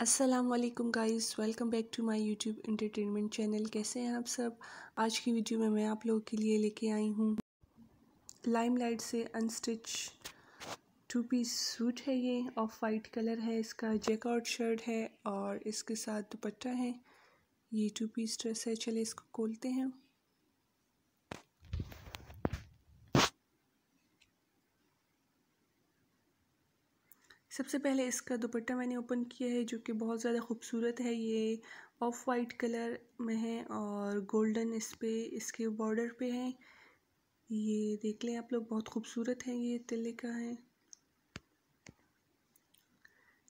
अस्सलाम वालेकुम welcome back to my YouTube entertainment channel कैसे हैं आप सब? आज की वीडियो में मैं आप लोगों के लिए लेके आई हूँ लाइमलाइट से अनस्टिच टू पीस सूट है ये। ऑफ़ वाइट कलर है, इसका जैकआउट शर्ट है और इसके साथ दुपट्टा है। ये टू पीस ड्रेस है। चले इसको खोलते हैं। सबसे पहले इसका दुपट्टा मैंने ओपन किया है, जो कि बहुत ज़्यादा खूबसूरत है। ये ऑफ़ वाइट कलर में है और गोल्डन इस पे, इसके बॉर्डर पे है। ये देख लें आप लोग, बहुत खूबसूरत है, ये तिले का है।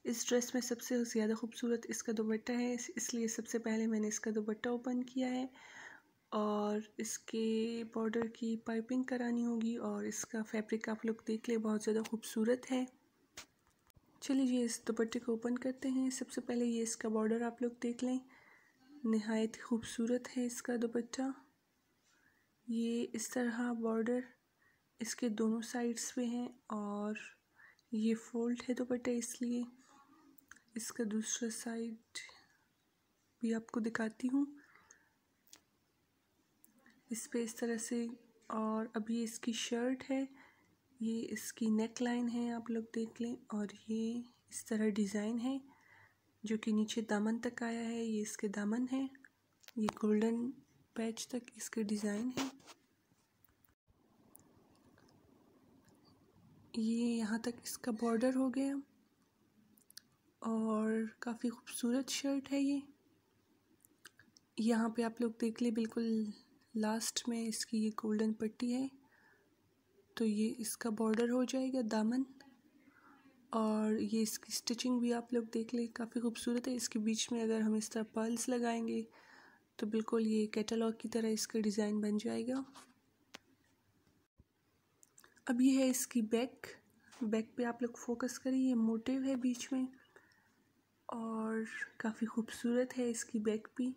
इस ड्रेस में सबसे ज़्यादा खूबसूरत इसका दुपट्टा है। इसलिए सबसे पहले मैंने इसका दुपट्टा ओपन किया है और इसके बॉर्डर की पाइपिंग करानी होगी और इसका फैब्रिक आप लोग देख लें, बहुत ज़्यादा खूबसूरत है। चलिए ये इस दुपट्टे को ओपन करते हैं। सबसे पहले ये इसका बॉर्डर आप लोग देख लें। नहायत खूबसूरत है इसका दुपट्टा। ये इस तरह बॉर्डर इसके दोनों साइड्स पे हैं और ये फोल्ड है दुपट्टा इसलिए। इसका दूसरा साइड भी आपको दिखाती हूँ। इस पर इस तरह से और अभी इसकी शर्ट है। ये इसकी नेक लाइन है, आप लोग देख लें, और ये इस तरह डिज़ाइन है, जो कि नीचे दामन तक आया है, ये इसके दामन है, ये गोल्डन पैच तक इसके डिज़ाइन है। ये यहाँ तक इसका बॉर्डर हो गया, और काफ़ी खूबसूरत शर्ट है ये। यहाँ पे आप लोग देख लें, बिल्कुल लास्ट में इसकी ये गोल्डन पट्टी है। तो ये इसका बॉर्डर हो जाएगा दामन। और ये इसकी स्टिचिंग भी आप लोग देख लें, काफ़ी खूबसूरत है। इसके बीच में अगर हम इस तरह पर्ल्स लगाएँगे तो बिल्कुल ये कैटलॉग की तरह इसका डिज़ाइन बन जाएगा। अब ये है इसकी बैक बैक पे आप लोग फोकस करें, ये मोटिव है बीच में। और काफ़ी खूबसूरत है इसकी बैक भी।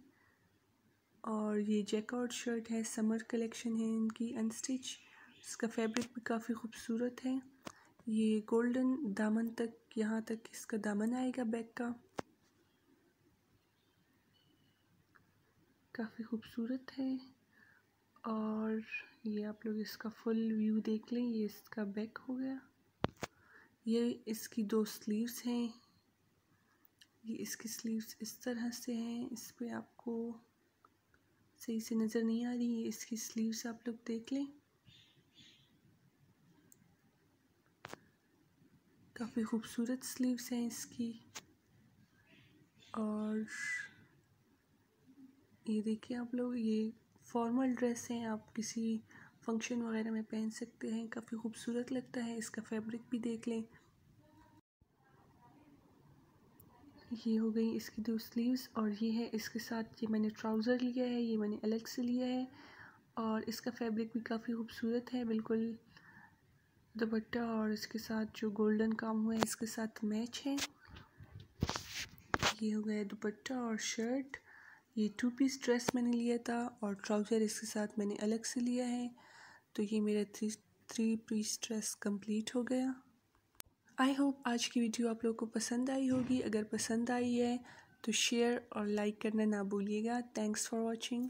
और ये जैकआउट शर्ट है समर कलेक्शन है इनकी अनस्टिच इसका फैब्रिक भी काफ़ी खूबसूरत है। ये गोल्डन दामन तक, यहाँ तक इसका दामन आएगा बैग का। काफ़ी खूबसूरत है। और ये आप लोग इसका फुल व्यू देख लें, ये इसका बैक हो गया। ये इसकी दो स्लीव्स हैं। ये इसकी स्लीव्स इस तरह से हैं, इस पर आपको सही से नज़र नहीं आ रही। ये इसकी स्लीव्स आप लोग देख लें। काफ़ी खूबसूरत स्लीव्स हैं इसकी। और ये देखिए आप लोग, ये फॉर्मल ड्रेस हैं, आप किसी फ़ंक्शन वगैरह में पहन सकते हैं, काफ़ी खूबसूरत लगता है, इसका फैब्रिक भी देख लें। ये हो गई इसकी दो स्लीव्स और ये है इसके साथ, ये मैंने ट्राउज़र लिया है, ये मैंने अलग से लिया है और इसका फैब्रिक भी काफ़ी खूबसूरत है, बिल्कुल दुपट्टा और इसके साथ जो गोल्डन काम हुआ है, इसके साथ मैच है। ये हो गया दुपट्टा और शर्ट। ये टू पीस ड्रेस मैंने लिया था और ट्राउज़र इसके साथ मैंने अलग से लिया है। तो ये मेरा three three piece dress complete हो गया। आई होप आज की वीडियो आप लोगों को पसंद आई होगी। अगर पसंद आई है तो शेयर और लाइक करना ना भूलिएगा। Thanks for watching